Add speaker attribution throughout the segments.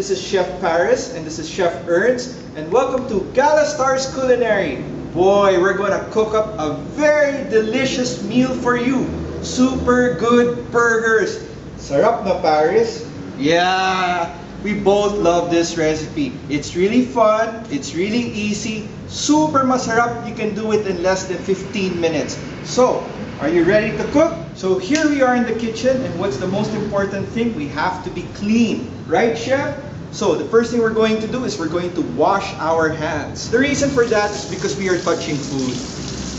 Speaker 1: This is Chef Paris and this is Chef Ernest. And welcome to Gala Stars Culinary. Boy, we're gonna cook up a very delicious meal for you. Super good burgers. Sarap na Paris? Yeah, we both love this recipe. It's really fun, it's really easy, super masarap. You can do it in less than 15 minutes. So, are you ready to cook? So here we are in the kitchen and what's the most important thing? We have to be clean, right chef? So the first thing we're going to do is we're going to wash our hands. The reason for that is because we are touching food.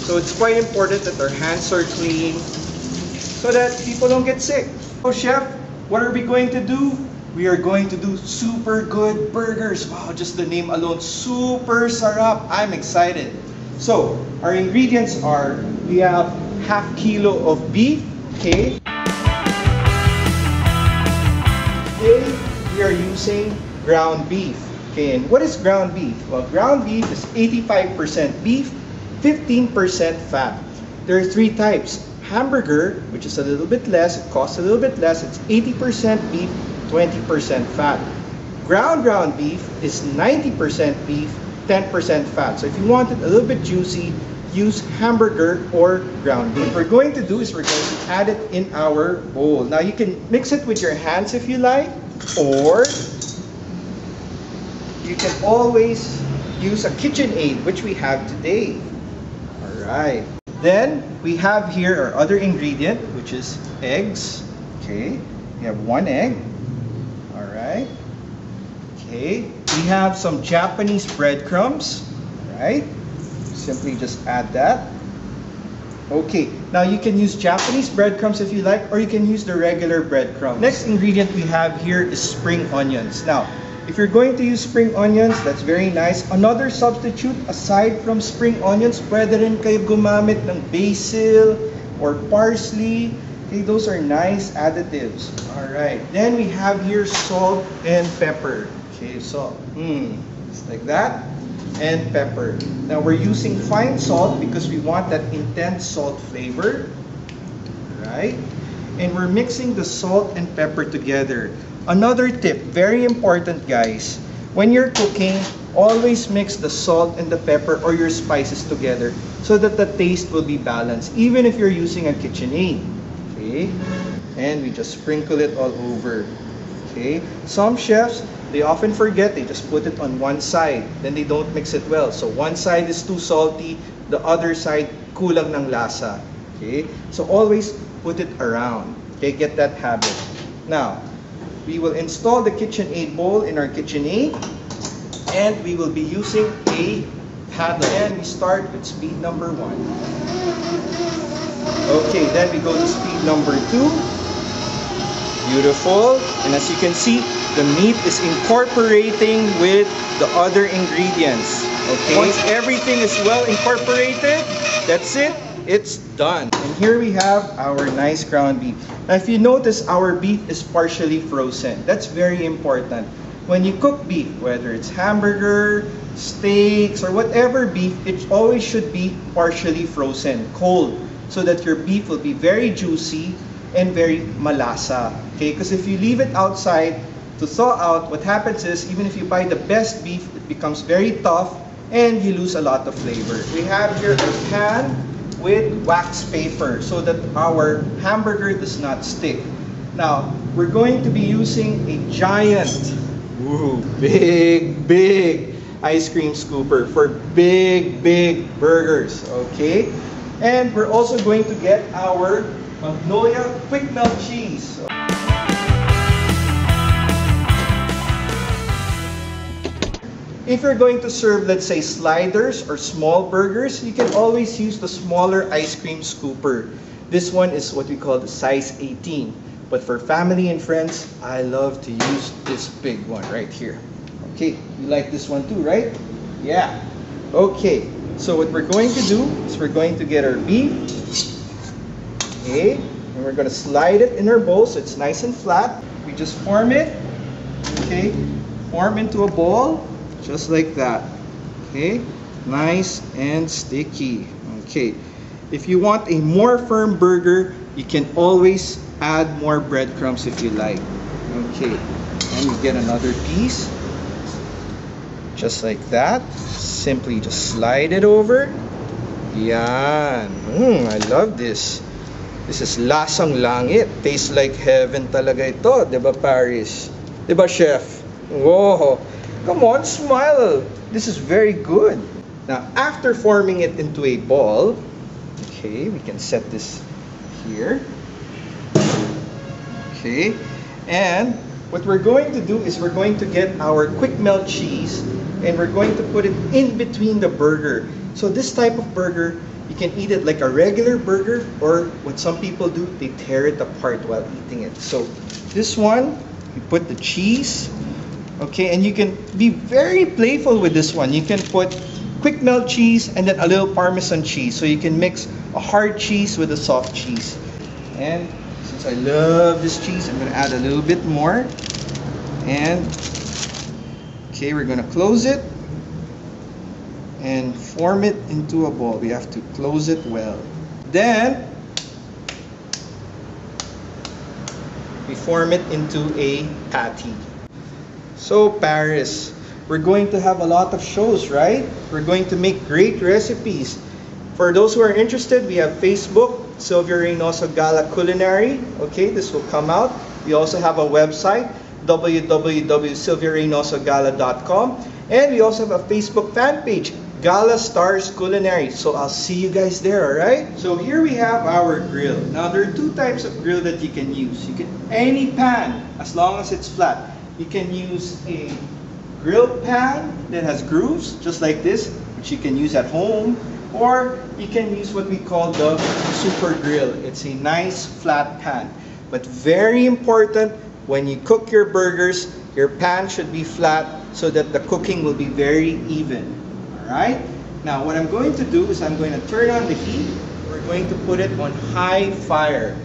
Speaker 1: So it's quite important that our hands are clean so that people don't get sick. So chef, what are we going to do? We are going to do super good burgers. Wow, just the name alone, super sarap. I'm excited. So, our ingredients are, we have half kilo of beef, okay? Are using ground beef. Okay, and what is ground beef? Well, ground beef is 85% beef, 15% fat. There are three types. Hamburger, which is a little bit less, it costs a little bit less, it's 80% beef, 20% fat. Ground round beef is 90% beef, 10% fat. So if you want it a little bit juicy, use hamburger or ground beef. What we're going to do is we're going to add it in our bowl. Now you can mix it with your hands if you like, or you can always use a KitchenAid, which we have today. All right. Then we have here our other ingredient, which is eggs. Okay, we have one egg. All right. Okay, we have some Japanese breadcrumbs. Right. Simply just add that. Okay, now you can use Japanese breadcrumbs if you like, or you can use the regular breadcrumbs. Next ingredient we have here is spring onions. Now, if you're going to use spring onions, that's very nice. Another substitute aside from spring onions, pwede rin kayo gumamit ng basil or parsley. Okay, those are nice additives. All right. Then we have here salt and pepper. Okay, salt. Mm, just like that. And pepper. Now we're using fine salt because we want that intense salt flavor. Right? And we're mixing the salt and pepper together. Another tip, very important guys, when you're cooking, always mix the salt and the pepper or your spices together so that the taste will be balanced, even if you're using a KitchenAid. Okay? And we just sprinkle it all over. Okay? Some chefs, they often forget, they just put it on one side, then they don't mix it well. So one side is too salty, the other side kulang ng lasa. Okay? So always put it around. Okay? Get that habit. Now, we will install the KitchenAid bowl in our KitchenAid and we will be using a paddle. And we start with speed number one. Okay, then we go to speed number two. Beautiful. And as you can see, the meat is incorporating with the other ingredients. Okay. Once everything is well incorporated, that's it. It's done. And here we have our nice ground beef. Now if you notice, our beef is partially frozen. That's very important. When you cook beef, whether it's hamburger, steaks, or whatever beef, it always should be partially frozen, cold, so that your beef will be very juicy and very malasa. Okay, because if you leave it outside to thaw out, what happens is, even if you buy the best beef, it becomes very tough and you lose a lot of flavor. We have here a pan with wax paper so that our hamburger does not stick. Now, we're going to be using a giant, ooh, big, big ice cream scooper for big, big burgers, okay? And we're also going to get our Magnolia Quick Melt Cheese. If you're going to serve, let's say, sliders or small burgers, you can always use the smaller ice cream scooper. This one is what we call the size 18. But for family and friends, I love to use this big one right here. Okay, you like this one too, right? Yeah. Okay, so what we're going to do is we're going to get our beef. Okay, and we're going to slide it in our bowl so it's nice and flat. We just form it. Okay, form into a ball just like that okay nice and sticky okay if you want a more firm burger you can always add more breadcrumbs if you like okay And you get another piece. Just like that. Simply just slide it over. Yan. Mm, I love this. This is lasang langit. Tastes like heaven talaga ito. Diba, Paris? Diba, chef? Whoa. Come on, smile. This is very good. Now, after forming it into a ball, okay, we can set this here. Okay, and what we're going to do is we're going to get our quick melt cheese and we're going to put it in between the burger. So this type of burger, you can eat it like a regular burger or what some people do, they tear it apart while eating it. So this one, you put the cheese, okay, and you can be very playful with this one. You can put quick melt cheese and then a little parmesan cheese. So you can mix a hard cheese with a soft cheese. And since I love this cheese, I'm gonna add a little bit more. And okay, we're gonna close it and form it into a ball. We have to close it well. Then we form it into a patty. So Paris, we're going to have a lot of shows, right? We're going to make great recipes. For those who are interested, we have Facebook, Sylvia Reynoso Gala Culinary. Okay, this will come out. We also have a website, www.sylviareynosogala.com. And we also have a Facebook fan page, Gala Stars Culinary. So I'll see you guys there, alright? So here we have our grill. Now there are two types of grill that you can use. You can any pan, as long as it's flat. You can use a grill pan that has grooves, just like this, which you can use at home. Or you can use what we call the super grill. It's a nice flat pan. But very important, when you cook your burgers, your pan should be flat so that the cooking will be very even. Alright? Now what I'm going to do is I'm going to turn on the heat. We're going to put it on high fire.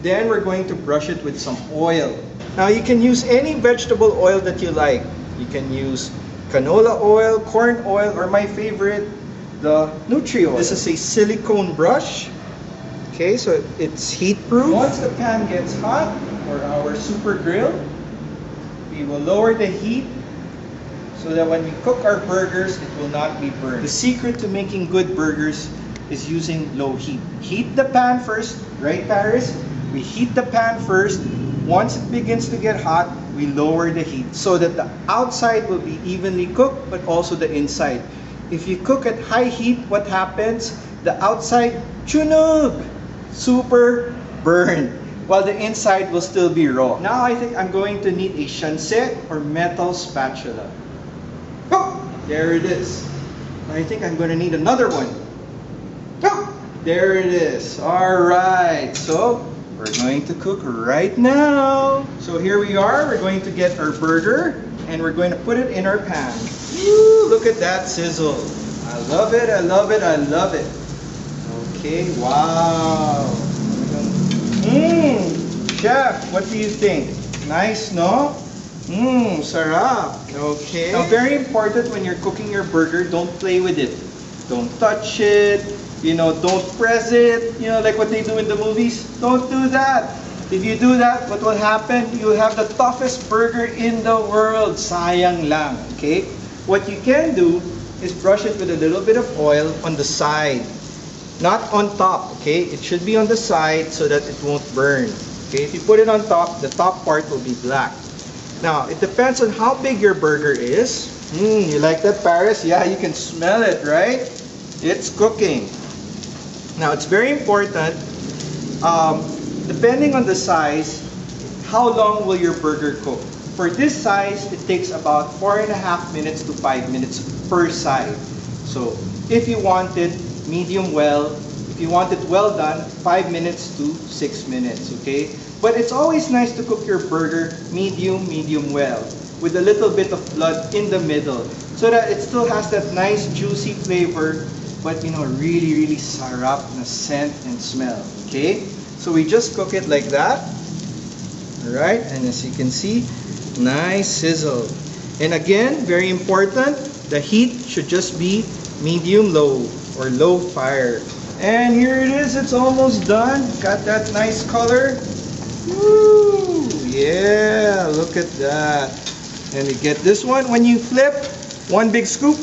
Speaker 1: Then we're going to brush it with some oil. Now you can use any vegetable oil that you like. You can use canola oil, corn oil, or my favorite, the Nutri oil. This is a silicone brush. Okay, so it's heat proof. Once the pan gets hot, or our super grill, we will lower the heat so that when we cook our burgers, it will not be burned. The secret to making good burgers is using low heat. Heat the pan first, right Paris? We heat the pan first. Once it begins to get hot, we lower the heat so that the outside will be evenly cooked, but also the inside. If you cook at high heat, what happens? The outside, chunog, super burned, while the inside will still be raw. Now I think I'm going to need a chancet or metal spatula. Oh, there it is. I think I'm going to need another one. Oh, there it is. All right, so we're going to cook right now. So here we are. We're going to get our burger and we're going to put it in our pan. Woo, look at that sizzle. I love it, I love it, I love it. Okay, wow. Mmm, chef, what do you think? Nice, no? Mmm, sarap. Okay. Now, very important when you're cooking your burger, don't play with it. Don't touch it. You know, don't press it. You know, like what they do in the movies. Don't do that. If you do that, what will happen? You have the toughest burger in the world. Sayang lang. Okay? What you can do is brush it with a little bit of oil on the side. Not on top, okay? It should be on the side so that it won't burn. Okay, if you put it on top, the top part will be black. Now, it depends on how big your burger is. Mmm, you like that, Paris? Yeah, you can smell it, right? It's cooking. Now, it's very important, um, depending on the size, how long will your burger cook? For this size, it takes about four and a half minutes to five minutes per side. So, if you want it medium well, if you want it well done, five minutes to six minutes, okay? But it's always nice to cook your burger medium, medium well, with a little bit of blood in the middle, so that it still has that nice juicy flavor, but you know, really, really sarap na scent and smell, okay? So we just cook it like that, alright? And as you can see, nice sizzle. And again, very important, the heat should just be medium-low or low fire. And here it is, it's almost done. Got that nice color. Woo! Yeah, look at that. And you get this one when you flip, one big scoop,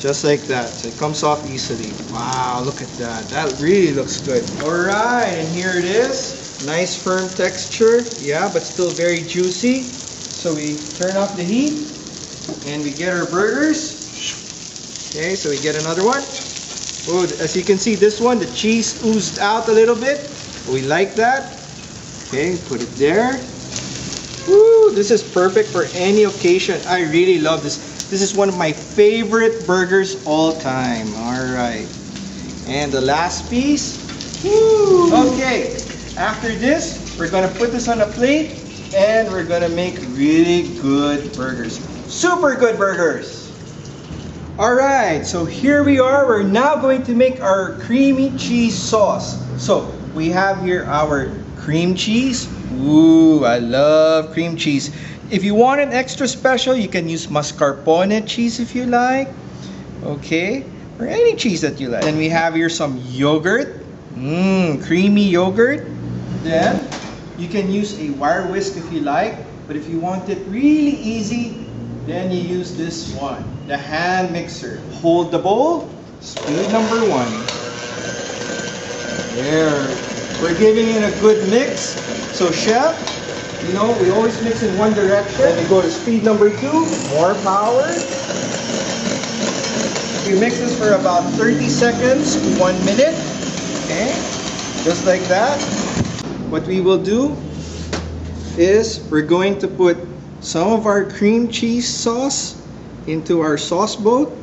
Speaker 1: just like that. So it comes off easily. Wow, look at that. That really looks good. All right, and here it is. Nice firm texture. Yeah, but still very juicy. So we turn off the heat and we get our burgers. Okay, so we get another one. Oh, as you can see, this one, the cheese oozed out a little bit. We like that. Okay, put it there. Woo, this is perfect for any occasion. I really love this. This is one of my favorite burgers all time. All right. And the last piece. Woo. Okay, after this, we're gonna put this on a plate and we're gonna make really good burgers. Super good burgers. All right, so here we are. We're now going to make our creamy cheese sauce. So we have here our cream cheese. Ooh, I love cream cheese. If you want an extra special, you can use mascarpone cheese if you like. Okay, or any cheese that you like. Then we have here some yogurt. Mmm, creamy yogurt. Then you can use a wire whisk if you like. But if you want it really easy, then you use this one, the hand mixer. Hold the bowl, speed number one. There. We're giving it a good mix. So chef, you know, we always mix in one direction. Then we go to speed number two, more power. We mix this for about 30 seconds one minute. Okay, just like that. What we will do is we're going to put some of our cream cheese sauce into our sauce boat.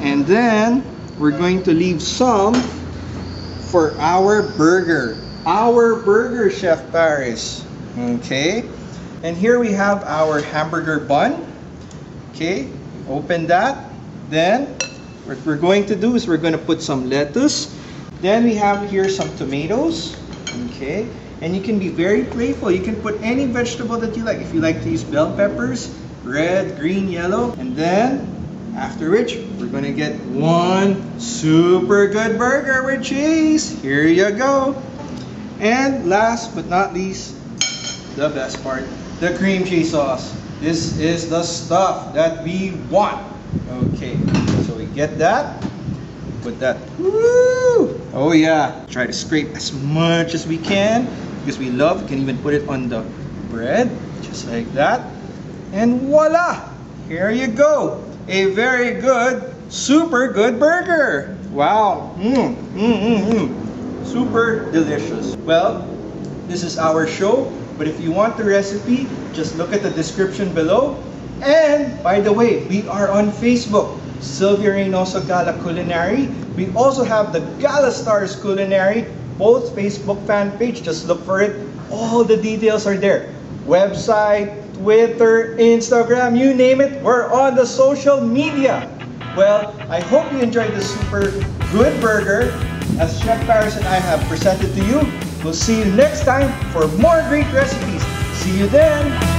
Speaker 1: And then we're going to leave some for our burger. Our burger, Chef Paris. Okay. And here we have our hamburger bun. Okay. Open that. Then what we're going to do is we're going to put some lettuce. Then we have here some tomatoes. Okay. And you can be very playful. You can put any vegetable that you like. If you like to use bell peppers, red, green, yellow. And then, after which, we're going to get one super good burger with cheese. Here you go. And last but not least, the best part, the cream cheese sauce. This is the stuff that we want. Okay, so we get that. Put that. Woo! Oh yeah. Try to scrape as much as we can because we love. You can even put it on the bread, just like that. And voila! Here you go. A very good, super good burger. Wow. Mmm, mmm, mmm, mmm. Super delicious. Well, this is our show. But if you want the recipe, just look at the description below. And by the way, we are on Facebook. Sylvia Reynoso Gala Culinary. We also have the Gala Stars Culinary both Facebook fan page. Just look for it. All the details are there. Website, Twitter, Instagram, you name it. We're on the social media. Well, I hope you enjoyed this super good burger as Chef Paris and I have presented to you. We'll see you next time for more great recipes. See you then.